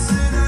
dancing.